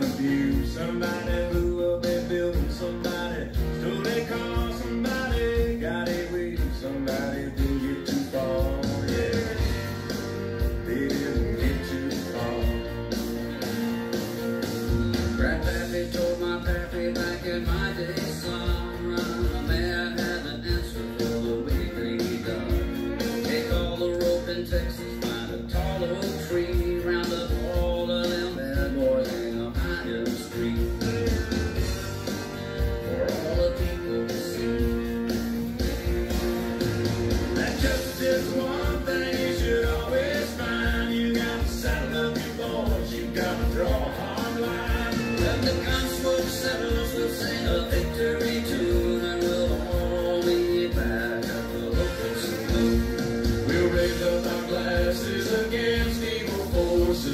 Somebody blew up building, somebody stole car, somebody got somebody didn't get too far, yeah. They didn't get too far. Told my pappy back in my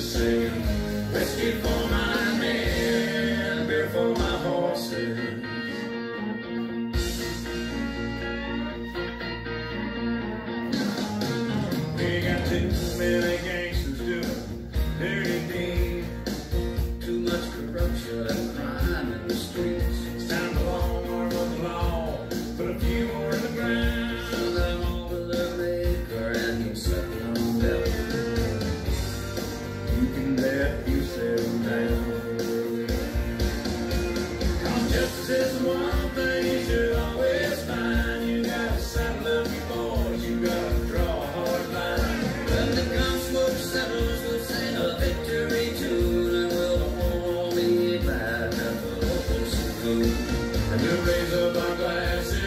singing whiskey for my men, beer for my horses. We got too many gangsters. raise up my glasses.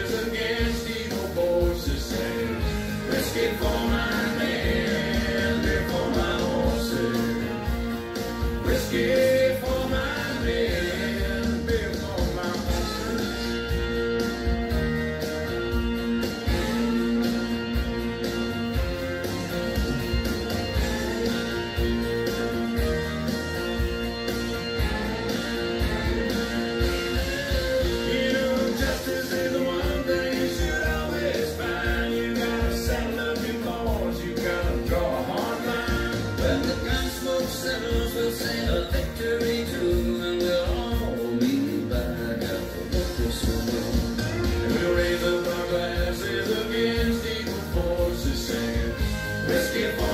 Let's get